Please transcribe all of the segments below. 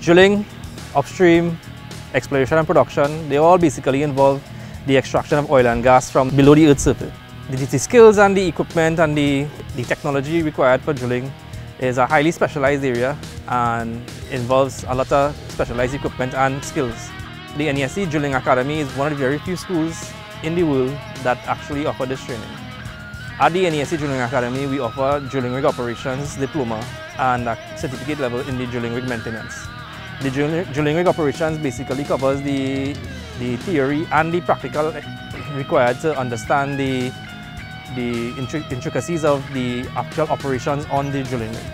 drilling, upstream, exploration and production, they all basically involve the extraction of oil and gas from below the earth's surface. The, the skills and the equipment and the, the technology required for drilling is a highly specialized area and involves a lot of specialized equipment and skills. The NESC Drilling Academy is one of the very few schools in the world that actually offer this training. At the NESC Drilling Academy, we offer drilling rig operations diploma and a certificate level in the drilling rig maintenance. The drilling rig operations basically covers the, the theory and the practical required to understand the, the intricacies of the actual operations on the drilling rig.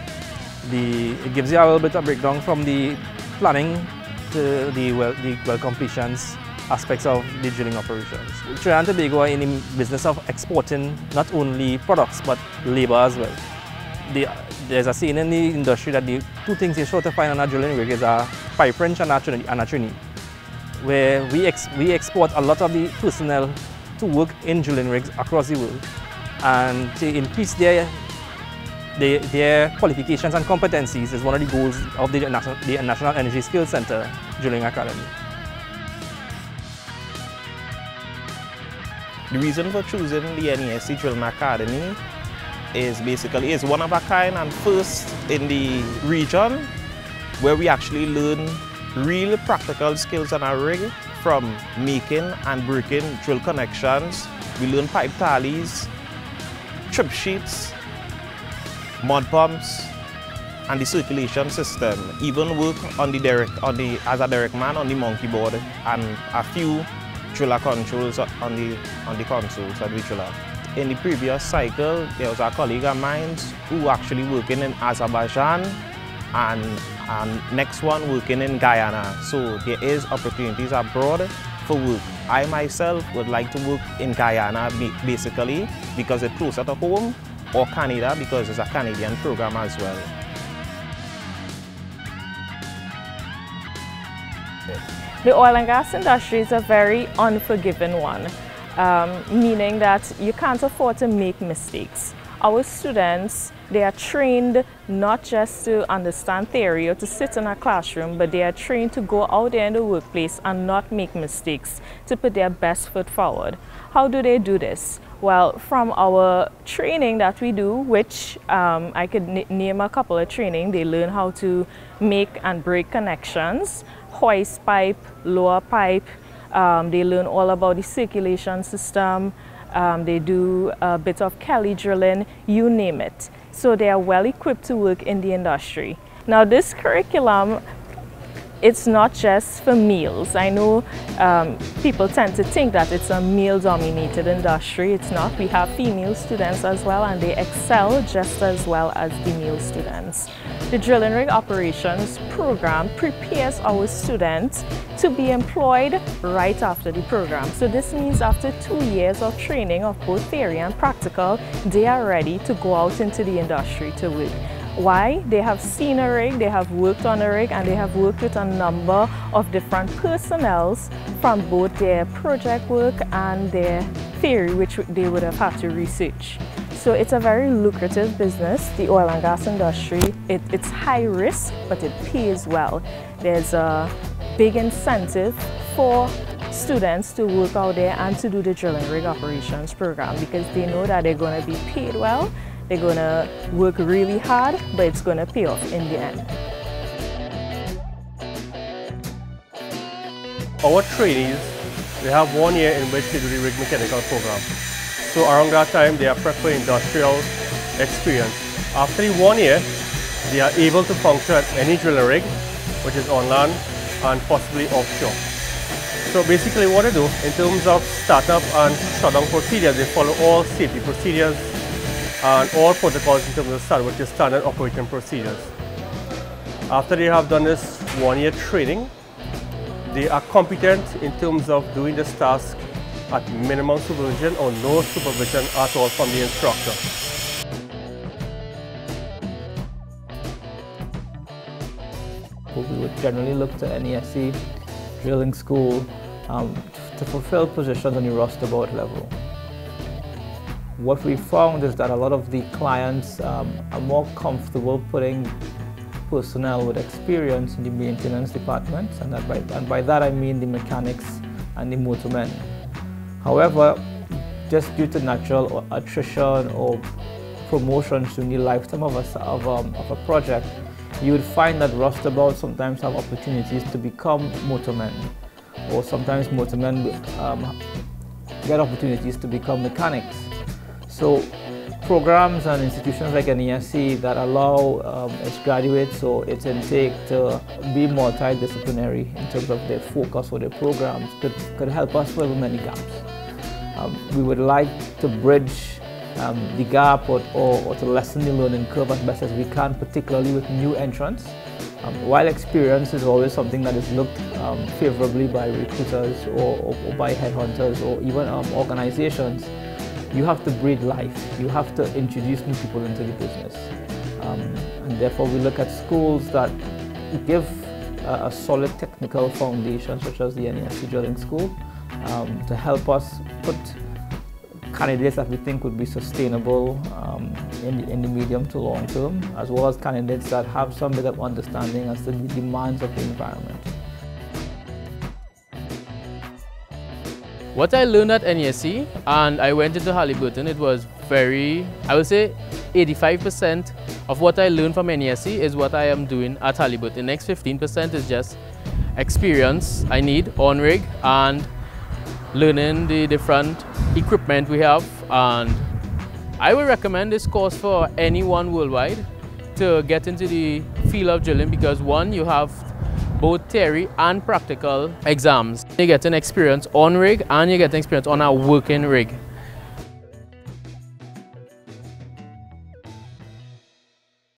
The, it gives you a little bit of breakdown from the planning to the well, the well completions aspects of the drilling operations. Trinidad and Tobago are in the business of exporting not only products but labor as well. The, there's a saying in the industry that the two things you're sure to find on a drilling rig is a pipe wrench and where we, ex, we export a lot of the personnel to work in drilling rigs across the world and to increase their the, their qualifications and competencies is one of the goals of the National, the National Energy Skills Center Drilling Academy. The reason for choosing the NESC Drilling Academy is basically it's one of a kind and first in the region where we actually learn real practical skills on our rig from making and breaking drill connections. We learn pipe tallies, trip sheets, mud pumps, and the circulation system. Even work on the derrick, on the as a derrick man on the monkey board and a few driller controls on the on the consoles of the driller. In the previous cycle, there was a colleague of mine who actually working in Azerbaijan and, and next one working in Guyana. So there is opportunities abroad for work. I myself would like to work in Guyana basically because it's closer to home or Canada because it's a Canadian program as well. The oil and gas industry is a very unforgiving one, um, meaning that you can't afford to make mistakes. Our students, they are trained not just to understand theory or to sit in a classroom, but they are trained to go out there in the workplace and not make mistakes, to put their best foot forward. How do they do this? Well, from our training that we do, which um, I could name a couple of training, they learn how to make and break connections, hoist pipe, lower pipe. Um, they learn all about the circulation system. Um, they do a bit of Kelly drilling, you name it. So they are well equipped to work in the industry. Now this curriculum it's not just for males. I know um, people tend to think that it's a male-dominated industry. It's not. We have female students as well, and they excel just as well as the male students. The drilling rig operations program prepares our students to be employed right after the program. So this means after two years of training of both theory and practical, they are ready to go out into the industry to work. Why? They have seen a rig, they have worked on a rig, and they have worked with a number of different personnels from both their project work and their theory, which they would have had to research. So it's a very lucrative business, the oil and gas industry. It, it's high risk, but it pays well. There's a big incentive for students to work out there and to do the drilling rig operations program because they know that they're going to be paid well they're going to work really hard, but it's going to pay off in the end. Our trainees, they have one year in which they do the rig mechanical program. So around that time, they are prepped industrial experience. After one year, they are able to function at any drilling rig, which is on land and possibly offshore. So basically what they do, in terms of startup and shutdown procedures, they follow all safety procedures and all protocols in terms of standard, which is standard operating procedures. After they have done this one-year training, they are competent in terms of doing this task at minimum supervision or no supervision at all from the instructor. We would generally look to NESC drilling school um, to fulfill positions on the roustabout level. What we found is that a lot of the clients um, are more comfortable putting personnel with experience in the maintenance departments, and, by, and by that I mean the mechanics and the motormen. However, just due to natural attrition or promotions during the lifetime of a, of, um, of a project, you would find that roustabouts sometimes have opportunities to become motormen, or sometimes motormen um, get opportunities to become mechanics. So programs and institutions like NESC that allow um, its graduates or its intake to be multidisciplinary in terms of their focus or their programs could, could help us fill many gaps. Um, we would like to bridge um, the gap or, or, or, to lessen the learning curve as best as we can, particularly with new entrants. Um, while experience is always something that is looked um, favorably by recruiters or, or, or, by headhunters or even um, organizations, you have to breathe life. You have to introduce new people into the business. Um, and therefore we look at schools that give a, a solid technical foundation such as the NESC Drilling School um, to help us put candidates that we think would be sustainable um, in, the, in the medium to long term, as well as candidates that have some bit of understanding as to the demands of the environment. What I learned at NESC and I went into Halliburton, it was very, I would say 85% of what I learned from NESC is what I am doing at Halliburton. The next 15% is just experience I need on rig and learning the different equipment we have and I would recommend this course for anyone worldwide to get into the field of drilling because one, you have both theory and practical exams. You get an experience on rig and you get an experience on a working rig.